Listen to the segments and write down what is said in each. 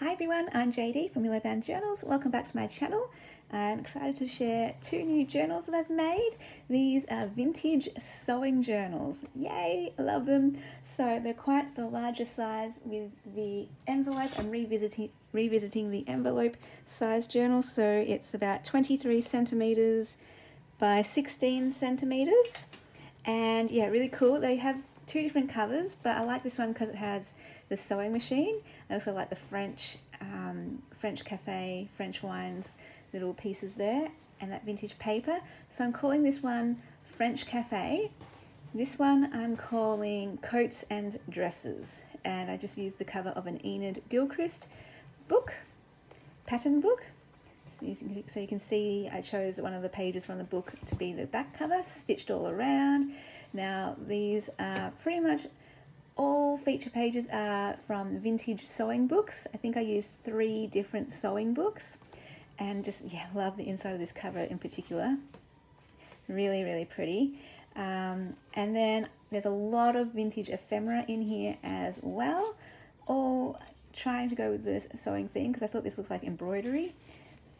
Hi everyone, I'm JD from Willowbound Journals. Welcome back to my channel. I'm excited to share two new journals that I've made. These are vintage sewing journals. Yay, love them. So they're quite the larger size with the envelope. I'm revisiting, revisiting the envelope size journal. So it's about 23 centimeters by 16 centimeters. And yeah, really cool. They have two different covers, but I like this one because it has the sewing machine. I also like the French um, French cafe, French wines little pieces there, and that vintage paper. So I'm calling this one French Cafe. This one I'm calling Coats and Dresses, and I just used the cover of an Enid Gilchrist book, pattern book. So you, can, so you can see I chose one of the pages from the book to be the back cover, stitched all around. Now these are pretty much all feature pages are from vintage sewing books. I think I used three different sewing books and just, yeah, love the inside of this cover in particular. Really, really pretty. Um, and then there's a lot of vintage ephemera in here as well. All trying to go with this sewing theme because I thought this looks like embroidery.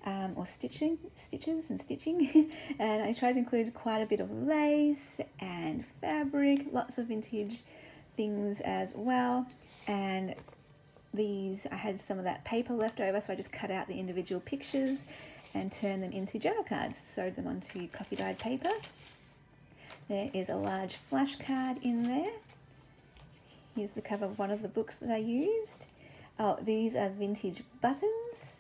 Um, or stitching, stitches and stitching. and I tried to include quite a bit of lace and fabric, lots of vintage things as well. And these, I had some of that paper left over, so I just cut out the individual pictures and turned them into journal cards, sewed them onto coffee dyed paper. There is a large flash card in there. Here's the cover of one of the books that I used. Oh, these are vintage buttons.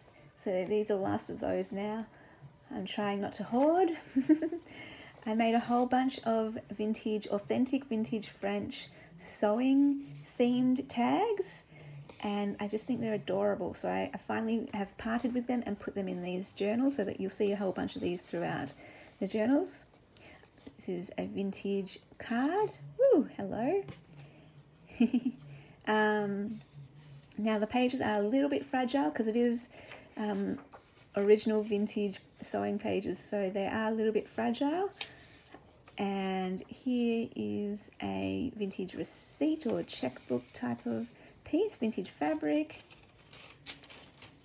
So these are the last of those now. I'm trying not to hoard. I made a whole bunch of vintage, authentic vintage French sewing themed tags and I just think they're adorable. So I, I, finally have parted with them and put them in these journals so that you'll see a whole bunch of these throughout the journals. This is a vintage card. Woo, hello. um, now the pages are a little bit fragile because it is um, original vintage sewing pages, so they are a little bit fragile and here is a vintage receipt or checkbook type of piece, vintage fabric,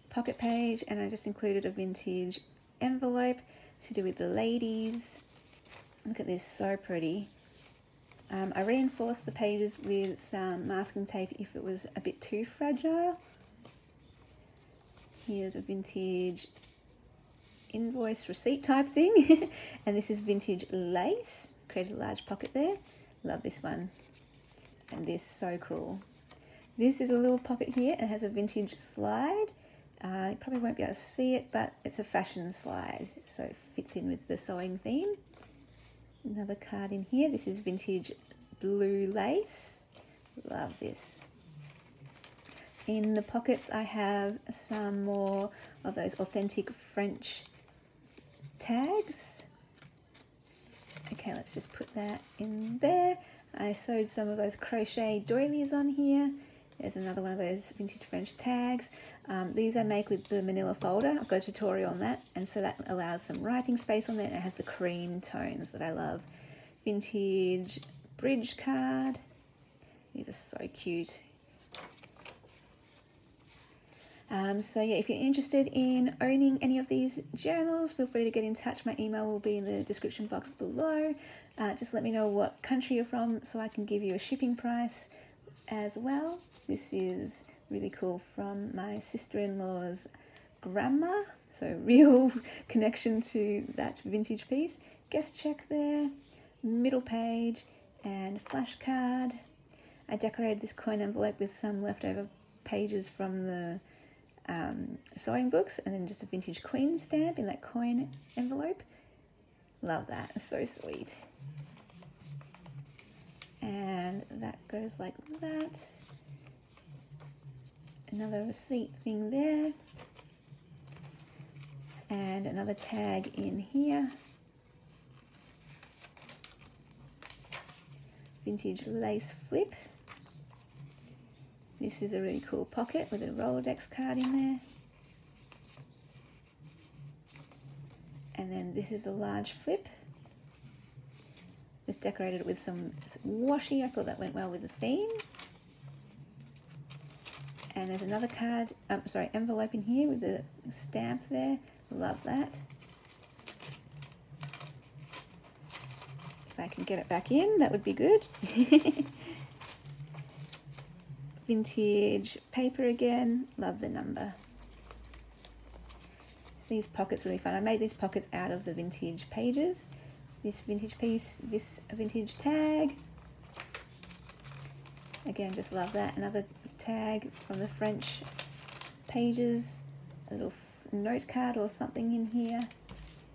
pocket page, and I just included a vintage envelope to do with the ladies. Look at this, so pretty. Um, I reinforced the pages with some masking tape if it was a bit too fragile. Here's a vintage invoice receipt type thing. and this is vintage lace. Created a large pocket there. Love this one. And this, so cool. This is a little pocket here. It has a vintage slide. Uh, you probably won't be able to see it, but it's a fashion slide. So it fits in with the sewing theme. Another card in here. This is vintage blue lace. Love this. In the pockets I have some more of those authentic French tags. Okay, let's just put that in there. I sewed some of those crochet doilies on here. There's another one of those vintage French tags. Um, these I make with the manila folder. I've got a tutorial on that. And so that allows some writing space on there. It has the cream tones that I love. Vintage bridge card. These are so cute. Um, so yeah, if you're interested in owning any of these journals, feel free to get in touch. My email will be in the description box below. Uh, just let me know what country you're from so I can give you a shipping price as well. This is really cool from my sister-in-law's grandma. So real connection to that vintage piece. Guest check there, middle page, and flashcard. I decorated this coin envelope with some leftover pages from the um, sewing books and then just a vintage queen stamp in that coin envelope. Love that, so sweet. And that goes like that. Another receipt thing there. And another tag in here. Vintage lace flip. This is a really cool pocket with a Rolodex card in there. And then this is a large flip. Just decorated with some, some washi. I thought that went well with the theme. And there's another card, um, sorry, envelope in here with the stamp there. Love that. If I can get it back in, that would be good. Vintage paper again. Love the number. These pockets really fun. I made these pockets out of the vintage pages. This vintage piece, this vintage tag. Again, just love that. Another tag from the French pages, a little note card or something in here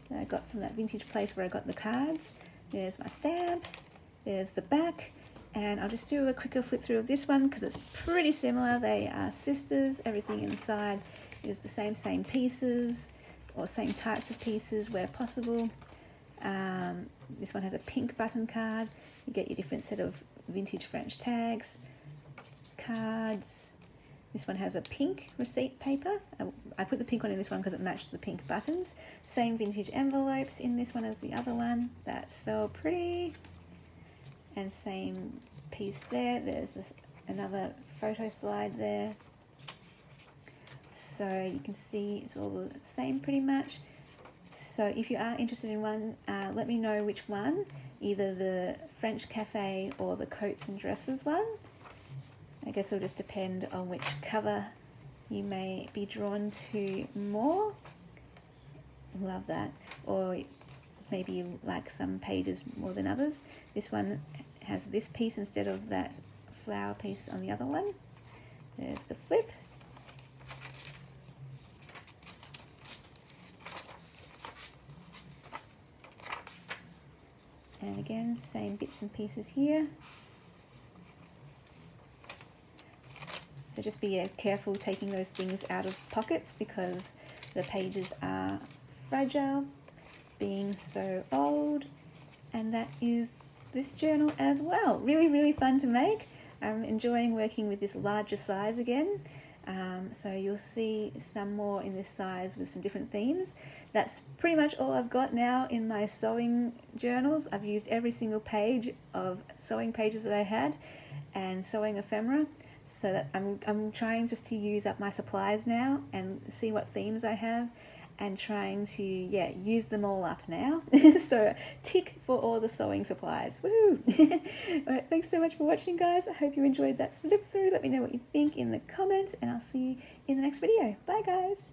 that I got from that vintage place where I got the cards. There's my stamp, there's the back, and I'll just do a quicker flip through of this one because it's pretty similar. They are sisters, everything inside is the same, same pieces or same types of pieces where possible. Um, this one has a pink button card. You get your different set of vintage French tags, cards. This one has a pink receipt paper. I put the pink one in this one because it matched the pink buttons. Same vintage envelopes in this one as the other one. That's so pretty. And same piece there. There's this, another photo slide there. So you can see it's all the same pretty much. So if you are interested in one, uh, let me know which one, either the French Cafe or the Coats and Dresses one. I guess it'll just depend on which cover you may be drawn to more. Love that. Or maybe you like some pages more than others. This one has this piece instead of that flower piece on the other one. There's the flip. And again, same bits and pieces here. So just be uh, careful taking those things out of pockets because the pages are fragile, being so old. And that is this journal as well. Really, really fun to make. I'm enjoying working with this larger size again. Um, so you'll see some more in this size with some different themes. That's pretty much all I've got now in my sewing journals. I've used every single page of sewing pages that I had and sewing ephemera. So that I'm, I'm trying just to use up my supplies now and see what themes I have and trying to yeah use them all up now. So tick for all the sewing supplies. Woo! all right thanks so much for watching guys. I hope you enjoyed that flip through. Let me know what you think in the comments and i'll see you in the next video. Bye guys